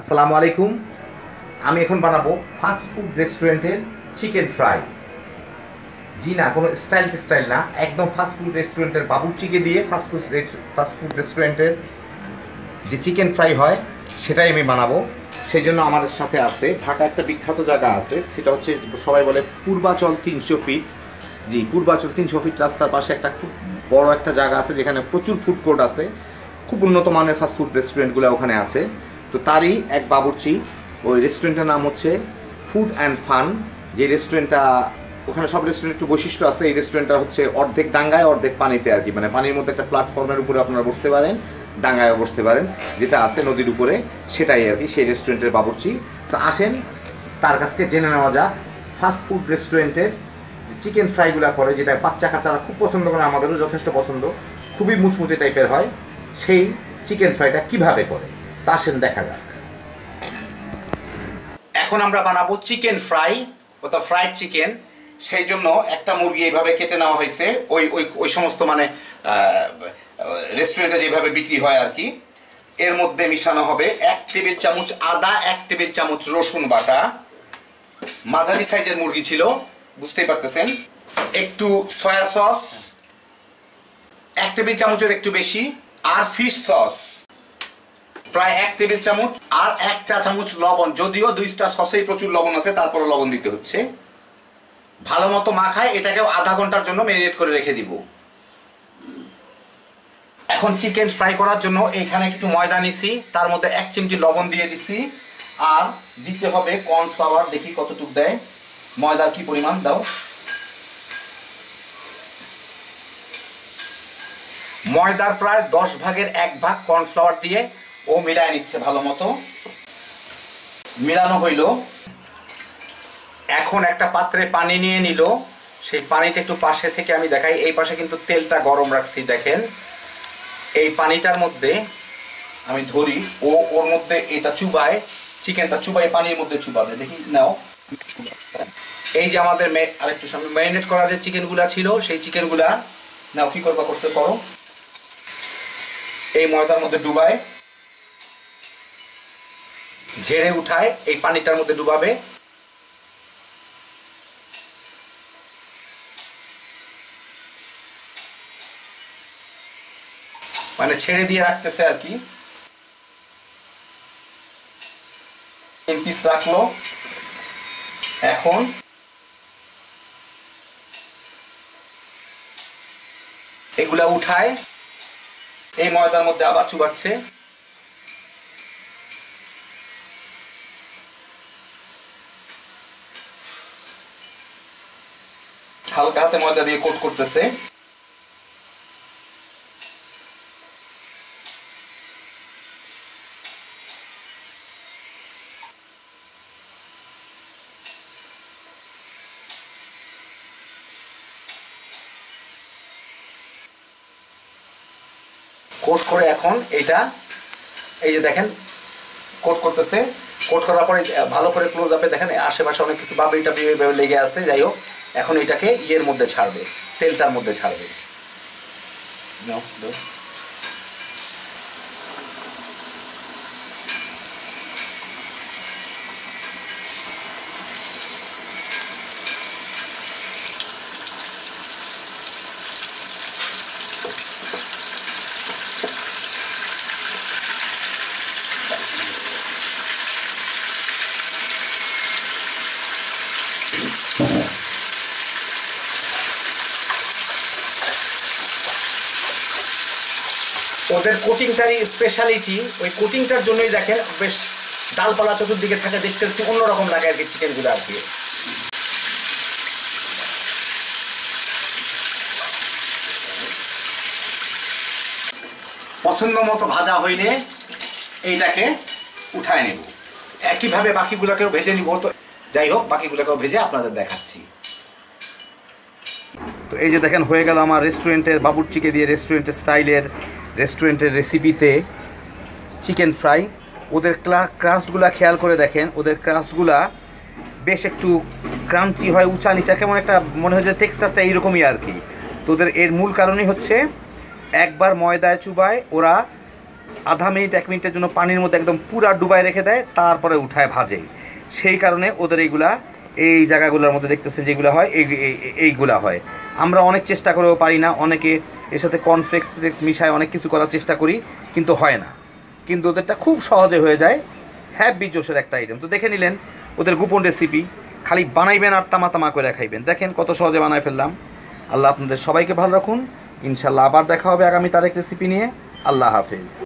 আসসালামু আলাইকুম। আমি এখন বানাবো ফাস্ট ফুড রেস্টুরেন্টের চিকেন ফ্রাই জি না, কোনো স্টাইল স্টাইল না। একদম ফাস্ট ফুড রেস্টুরেন্টের বাবুর্চিকে দিয়ে ফাস্ট ফুড ফাস্ট ফুড রেস্টুরেন্টের যে চিকেন ফ্রাই হয়, সেটাই আমি বানাবো। সেই জন্য আমাদের সাথে আছে, ঢাকা একটা বিখ্যাত জায়গা আছে, সেটা হচ্ছে সবাই বলে পূর্বাচল তিনশো ফিট জি, পূর্বাচল তিনশো ফিট রাস্তার পাশে একটা খুব বড় একটা জায়গা আছে, যেখানে প্রচুর ফুড কোর্ট আছে। খুব উন্নত মানের ফাস্ট ফুড রেস্টুরেন্টগুলো ওখানে আছে। তো তারই এক বাবুর্চি, ওই রেস্টুরেন্টের নাম হচ্ছে ফুড অ্যান্ড ফান যে রেস্টুরেন্টটা ওখানে সব রেস্টুরেন্ট একটু বৈশিষ্ট্য আছে। এই রেস্টুরেন্টটা হচ্ছে অর্ধেক ডাঙ্গায়, অর্ধেক পানিতে আর কি। মানে পানির মধ্যে একটা প্ল্যাটফর্মের উপরে আপনারা বসতে পারেন, ডাঙ্গায়ও বসতে পারেন। যেটা আছে নদীর উপরে, সেটাই আর কি, সেই রেস্টুরেন্টের বাবুর্চি। তো আসেন, তার কাছকে জেনে নেওয়া যাক ফাস্ট ফুড রেস্টুরেন্টের যে চিকেন ফ্রাইগুলো করে, যেটা বাচ্চা কাচ্চারা খুব পছন্দ করে, আমাদেরও যথেষ্ট পছন্দ, খুবই মুচমুচে টাইপের হয়, সেই চিকেন ফ্রাইটা কীভাবে করে? তা আসেন, দেখা যাক। এখন আমরা বানাবো চিকেন ফ্রাই, অর্থাৎ ফ্রাইড চিকেন। সেই জন্য একটা মুরগি এইভাবে কেটে নেওয়া হয়েছে। ওই ওই ওই সমস্ত মানে রেস্টুরেন্টে যেভাবে বিক্রি হয় আর কি, এর মধ্যে মিশানো হবে এক টেবিল চামচ আদা, এক টেবিল চামচ রসুন বাটা। মাঝারি সাইজের মুরগি ছিল, বুঝতেই পারতেছেন? একটু সয়া সস, এক টেবিল চামচের একটু বেশি, আর ফিশ সস। প্রায় এক টেবিল চামচ আর এক চা চামচ লবণ, যদিও দুইটা সসেই প্রচুর লবণ আছে তারপরে লবণ দিতে হচ্ছে। ভালো মতো মাখায়, এটাকেও আধা ঘণ্টার জন্য ম্যারিনেট করে রেখে দিব। এখন চিকেন ফ্রাই করার জন্য এখানে একটু ময়দা নিছি, তার মধ্যে এক চিমটি লবণ দিয়ে দিছি, আর দিতে হবে কর্নফ্লাওয়ার দেখি কতটুক দেয়। ময়দার কি পরিমাণ, দাও। ময়দার প্রায় দশ ভাগের এক ভাগ কর্নফ্লাওয়ার দিয়ে ও মিলায় নিচ্ছে ভালো মতো। মিলানো হইল। এখন একটা পাত্রে পানি নিয়ে নিল। সেই পানিটা একটু পাশে থেকে আমি দেখাই। এই পাশে কিন্তু তেলটা গরম রাখছি, দেখেন। এই পানিটার মধ্যে আমি ধরি। ও, ওর মধ্যে এটা চুবায়, চিকেনটা চুবাই পানির মধ্যে চুবাবে। দেখি, নাও। এই যে আমাদের আরেকটু সামনে ম্যারিনেট করা যে চিকেনগুলা ছিল, সেই চিকেনগুলা, নাও কি করবা, করতে পারো? এই ময়দার মধ্যে ডুবায়। ঝেড়ে উঠায়, এই পানিটার মধ্যে ডুবাবে। মানে ছেড়ে দিয়ে রাখতেছে আর কি। পিস রাখল। এখন এগুলা উঠায়, এই ময়দার মধ্যে আবার চুবাচ্ছে। হালকা হাতে ময়দা দিয়ে কোট করতেছে। কোট করে এখন এটা, এই যে দেখেন, কোট করতেছে। কোট করার পরে, ভালো করে ক্লোজ আপে দেখেন, আশেপাশে অনেক কিছু বাবরি টাবরি লেগে আছে, যাই হোক। এখন এটাকে ইয়ের মধ্যে ছাড়বে তেলটার মধ্যে ছাড়বে। ওদের কোটিংটারই স্পেশালিটি ওই কোটিংটার জন্যই দেখেন বেশ ডালপালা চতুর্দিকে থাকে, দেখতে একটু অন্যরকম লাগে আর কি চিকেনগুলো আর কি। পছন্দ মতো ভাজা হইলে এইটাকে উঠায় নেব। একইভাবে বাকিগুলোকেও ভেজে নিব। তো যাই হোক, বাকিগুলোকেও ভেজে আপনাদের দেখাচ্ছি। তো এই যে দেখেন, হয়ে গেল আমার রেস্টুরেন্টের বাবুর্চিকে দিয়ে রেস্টুরেন্টের স্টাইলের রেস্টুরেন্টের রেসিপিতে চিকেন ফ্রাই ওদের ক্রাস্টগুলা খেয়াল করে দেখেন। ওদের ক্রাস্টগুলা বেশ একটু ক্রাঞ্চি হয় উঁচা নিচা কেমন একটা মনে হয় যে টেক্সচারটা এইরকমই আর কি। তো ওদের এর মূল কারণই হচ্ছে একবার ময়দায় চুবায়, ওরা আধা মিনিট, এক মিনিটের জন্য পানির মধ্যে একদম পুরা ডুবায় রেখে দেয়, তারপরে উঠায় ভাজে। সেই কারণে ওদের এইগুলা এই জায়গাগুলোর মধ্যে দেখতেছেন যেগুলো হয়, এই, এই- এইগুলা হয়। আমরা অনেক চেষ্টা করেও পারি না, অনেকে এর সাথে কনফ্লেক্স মিশায় অনেক কিছু করার চেষ্টা করি, কিন্তু হয় না। কিন্তু ওদেরটা খুব সহজে হয়ে যায় হ্যাপি জোশের একটা আইটেম তো দেখে নিলেন, ওদের গোপন রেসিপি খালি বানাইবেন আর তামা তামা করে খাইবেন। দেখেন কত সহজে বানায় ফেললাম। আল্লাহ আপনাদের সবাইকে ভালো রাখুন। ইনশাল্লাহ আবার দেখা হবে আগামী তারেক রেসিপি নিয়ে। আল্লাহ হাফেজ।